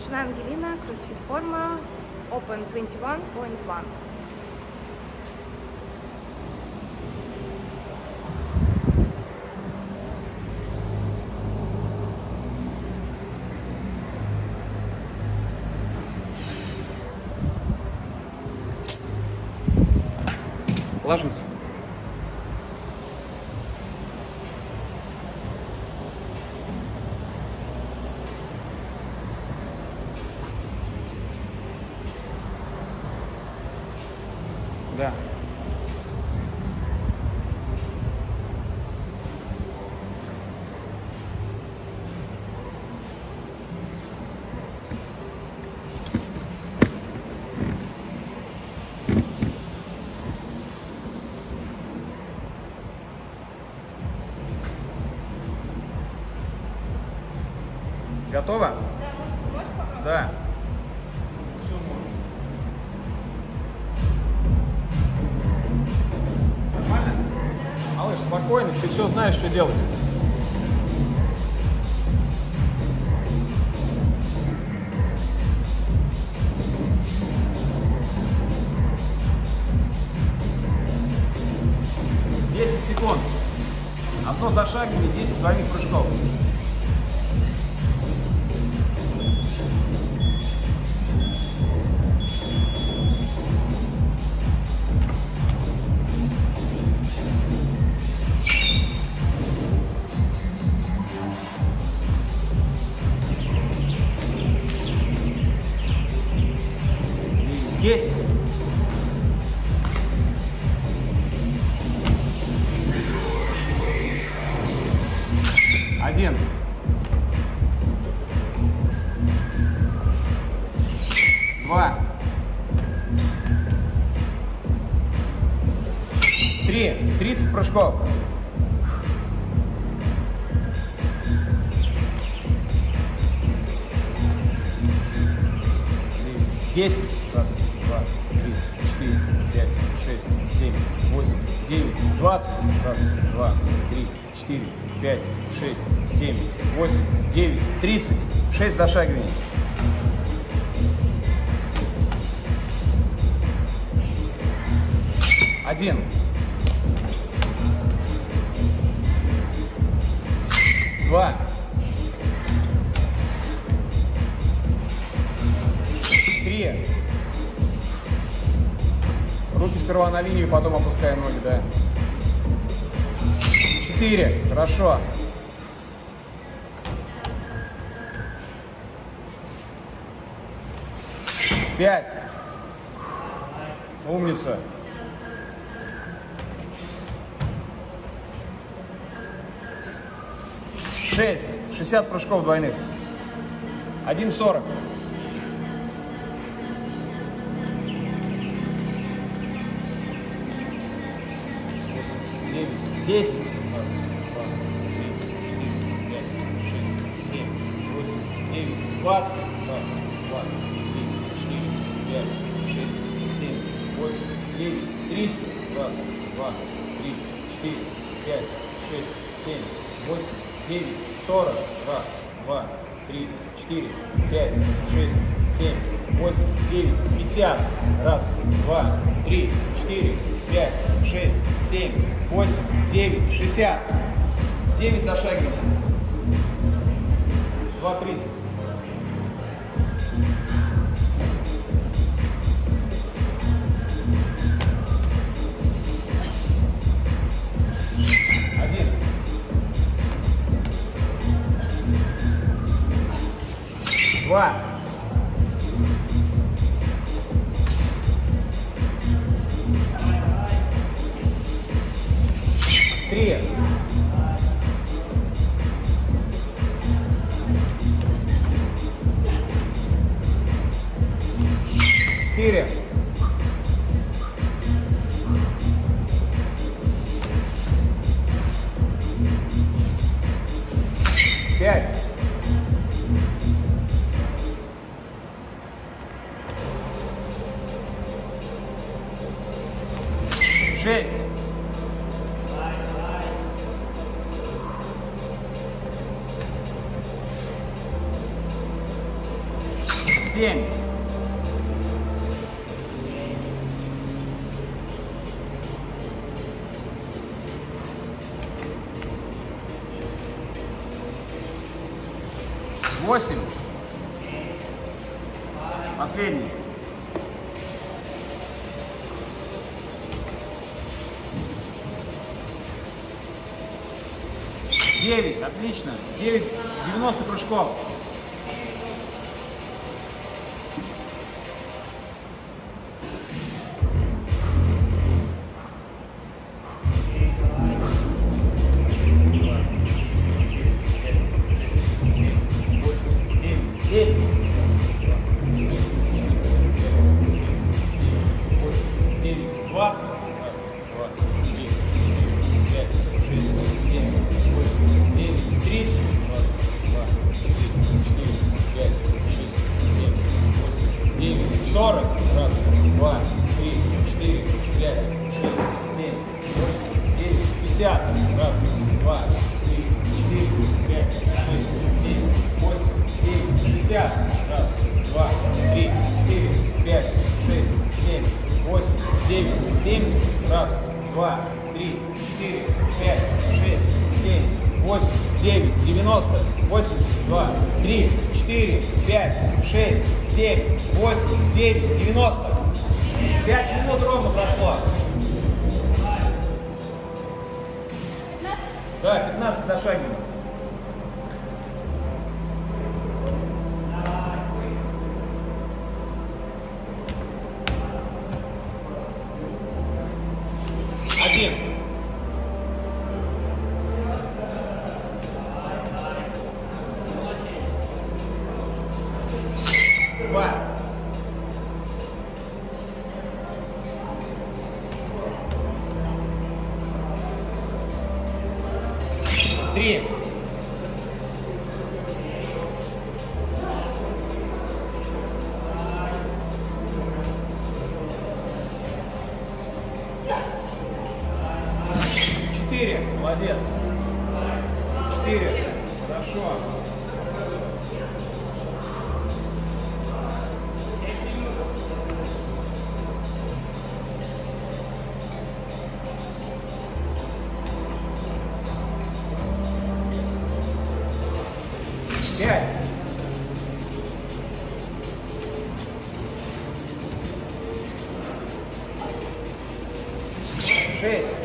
Лапшина Ангелина, кроссфит форма, Open 21.1. Ложись. Да. Готово? Да. Нормально? Все знаешь, что делать. Десять секунд. Одно зашагивание, Три. Тридцать прыжков. Десять. Раз, два, три, четыре, пять, шесть, семь, восемь, девять, двадцать. Раз, два, три, четыре, пять, шесть, семь, восемь, девять, тридцать. Шесть зашагиваний. Один. Два. Три. Руки сперва на линию, потом опускаем ноги, да. Четыре. Хорошо. Пять. Умница. Шесть. 60 прыжков двойных. Один сорок. девять, десять. Двадцать. Раз, два, три, четыре, пять, шесть, семь, восемь, девять, тридцать. Раз, два, три, четыре, пять, шесть, семь, восемь, девять, сорок. Раз, два, три, четыре, пять, шесть, семь, восемь, девять, пятьдесят. Раз, два, три, четыре, пять, шесть, семь, восемь, девять, шестьдесят. Девять зашагиваний. Два тридцать. Два. Три. Четыре. Пять. 8. Последний. Девять, отлично. Девять, девяносто прыжков. 50. Раз, два, три, четыре, пять, шесть, семь, восемь, девять, семьдесят. Раз, два, три, четыре, пять, шесть, семь, восемь, девять, девяносто, восемьдесят, два, три, четыре, пять, шесть, семь, восемь, девять, девяносто. Пять минут ровно прошло. Да, 15 за шагом. Молодец. Четыре. Хорошо. Пять. Шесть.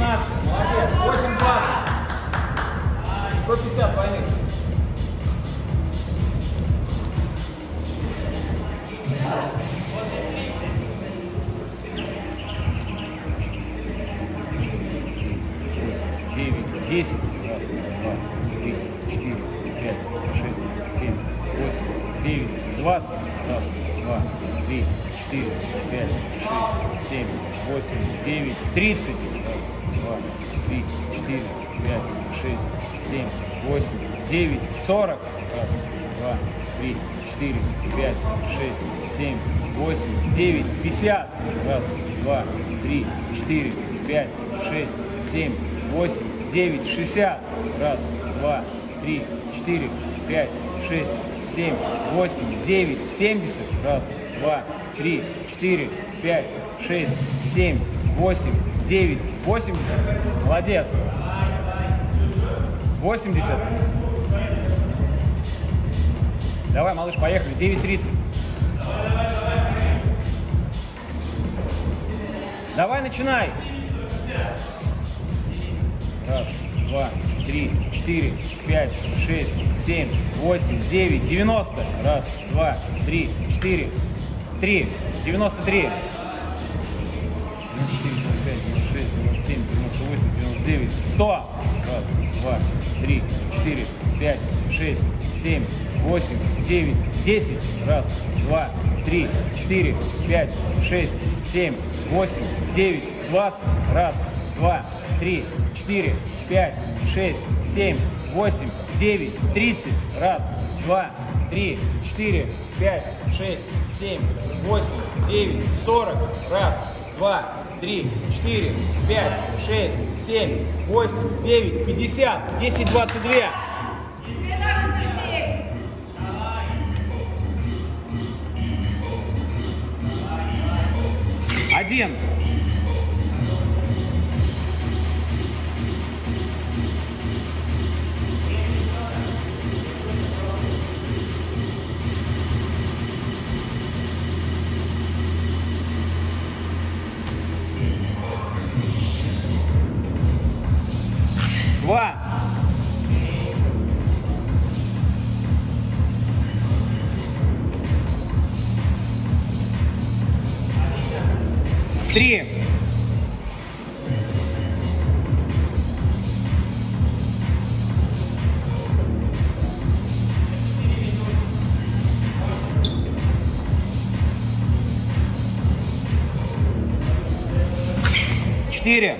15, молодец, 8, 20. 150 двойных. Десять, раз, два, три, четыре, пять, шесть, семь, восемь, девять, двадцать, раз, два, три, четыре, пять, шесть, семь, восемь, девять, тридцать три, четыре, пять, шесть, семь, восемь, девять, сорок. Раз, два, три, четыре, пять, шесть, семь, восемь, девять, пятьдесят. Раз, два, три, четыре, пять, шесть, семь, восемь, девять, шестьдесят. Раз, два, три, четыре, пять, шесть, семь, восемь, девять, семьдесят. Раз, два, три, четыре, пять, шесть, семь, восемь, девять, восемьдесят. Молодец. Восемьдесят. Давай, малыш, поехали. Девять тридцать. Давай, начинай. Раз, два, три, четыре, пять, шесть, семь, восемь, девять, девяносто. Раз, два, три, четыре, три, девяносто три. 100. Раз, два, три, четыре, пять, шесть, семь, восемь, девять, десять. Раз, два, три, четыре, пять, шесть, семь, восемь, девять, двадцать. Раз, два, три, четыре, пять, шесть, семь, восемь, девять, тридцать. Раз, два, три, четыре, пять, шесть, семь, восемь, девять, сорок. Раз, два, три, четыре, пять, шесть, семь, восемь, девять, пятьдесят, десять, двадцать две. Один. Три. Четыре.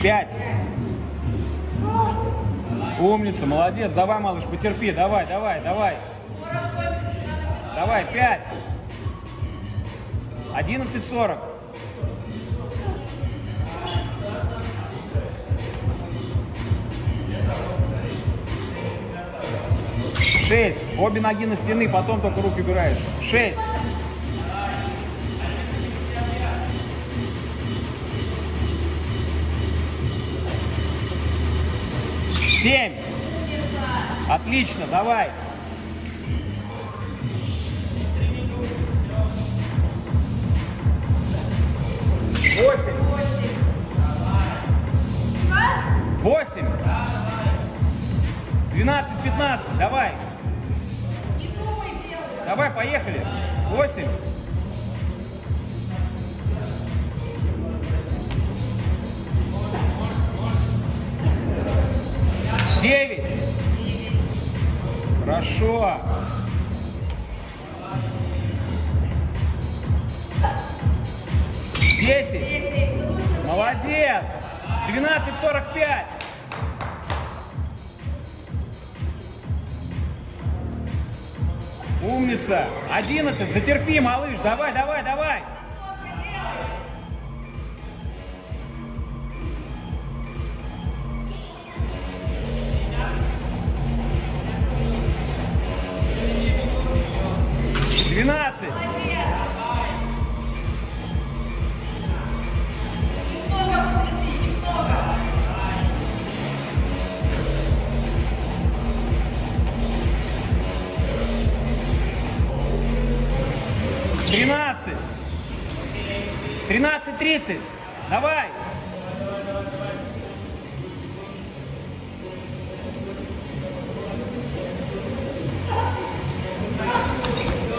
Пять. Умница, молодец. Давай, малыш, потерпи. Давай, давай, давай. Давай, пять. Одиннадцать сорок. Шесть. Обе ноги на стены, потом только руки убираешь. Шесть. Семь. Отлично, давай. Восемь. Восемь. Двенадцать, пятнадцать. Давай. Давай, поехали. Восемь. Девять. Хорошо. Десять. Молодец. Двенадцать сорок пять. Умница. Одиннадцать. Затерпи, малыш. Давай, давай, давай.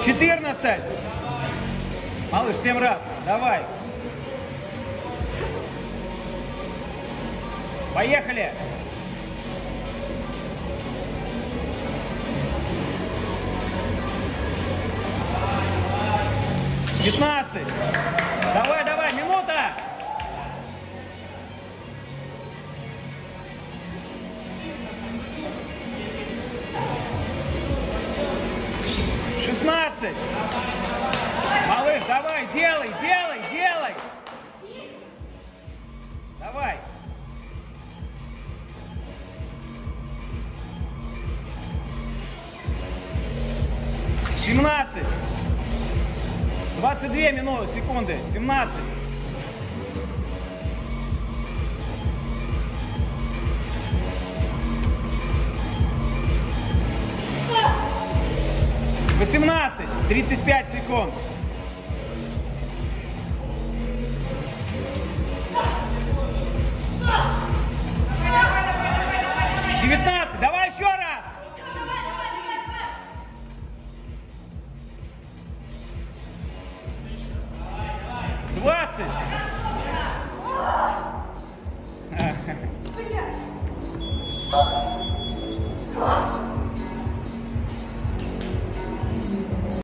14. Малыш, 7 раз. Давай. Поехали. Пятнадцать. 30. Малыш, давай, делай, делай, делай. Давай. Семнадцать. Двадцать две минуты, секунды. Семнадцать. Восемнадцать. Тридцать пять секунд. Девятнадцать.